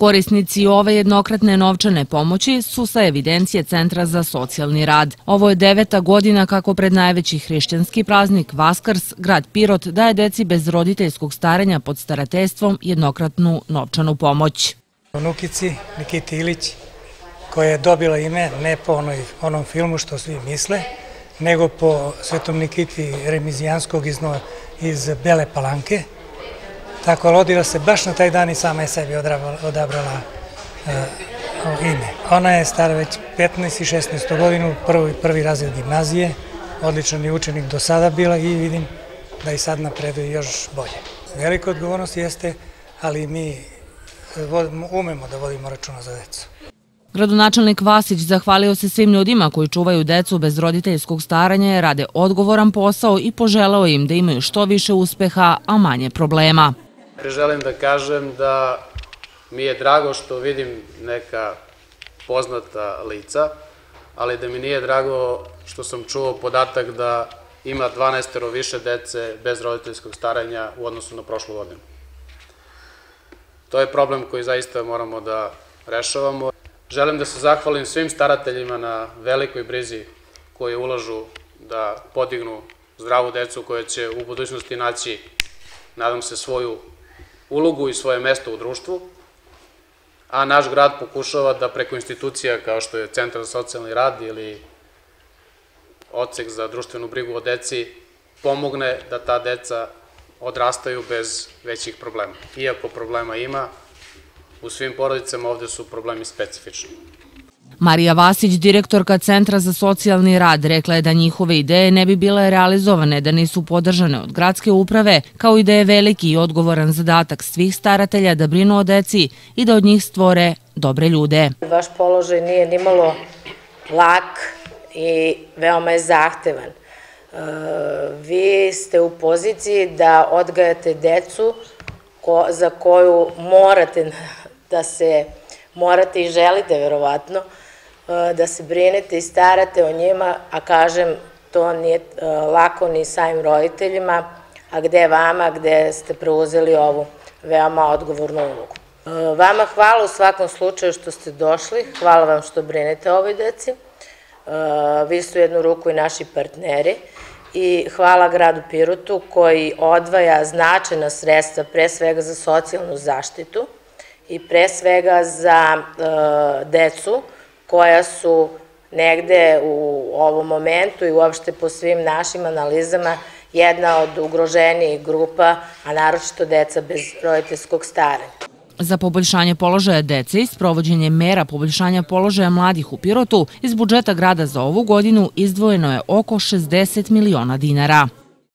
Korisnici ove jednokratne novčane pomoći su sa evidencije Centra za socijalni rad. Ovo je deveta godina kako pred najveći hrišćanski praznik Vaskars grad Pirot daje deci bez roditeljskog starenja pod starateljstvom jednokratnu novčanu pomoć. Nukici Nikiti Ilić koja je dobila ime ne po onoj, onom filmu što svi misle, nego po svetom Nikiti Remizijanskog iz, iz Bele Palanke, Tako rodila se baš na taj dan i sama je sebi odabrala e, ime. Ona je stara već 15 i 16 godinu, prvi, prvi razred gimnazije, odličan je učenik do sada bila i vidim da i sad napreduje još bolje. Velika odgovornost jeste, ali mi umemo da vodimo računa za decu. Gradonačelnik Vasić zahvalio se svim ljudima koji čuvaju decu bez roditeljskog staranja, rade odgovoran posao i poželao im da imaju što više uspeha, a manje problema. Želim da kažem da mi je drago što vidim neka poznata lica, ali da mi nije drago što sam čuo podatak da ima 12 više dece bez roditeljskog staranja u odnosu na prošlu godinu. To je problem koji zaista moramo da rešavamo. Želim da se zahvalim svim starateljima na velikoj brizi koji ulažu da podignu zdravu decu koja će u budućnosti naći, nadam se, svoju ulogu i svoje mesto u društvu, a naš grad pokušava da preko institucija kao što je Centar za socijalni rad ili Ocek za društvenu brigu o deci pomogne da ta deca odrastaju bez većih problema. Iako problema ima, u svim porodicama ovde su problemi specifični. Marija Vasić, direktorka Centra za socijalni rad, rekla je da njihove ideje ne bi bile realizovane da nisu podržane od gradske uprave, kao i da je veliki i odgovoran zadatak svih staratelja da brinu o deci i da od njih stvore dobre ljude. Vaš položaj nije nimalo lak i veoma je zahtevan. E, vi ste u poziciji da odgajate decu za koju morate da se morate i želite verovatno da se brinete i starate o njima, a kažem, to nije e, lako ni samim roditeljima, a gde vama, gde ste preuzeli ovu veoma odgovornu ulogu. E, vama hvala u svakom slučaju što ste došli, hvala vam što brinete o ovoj deci. Vi su jednu ruku i naši partneri i hvala gradu Pirotu koji odvaja značajna sredstva pre svega za socijalnu zaštitu i pre svega za decu, koja su negde u ovom momentu i uopšte po svim našim analizama jedna od ugroženijih grupa, a naročito deca bez roditeljskog staranja. Za poboljšanje položaja dece i sprovođenje mera poboljšanja položaja mladih u Pirotu iz budžeta grada za ovu godinu izdvojeno je oko 60 miliona dinara.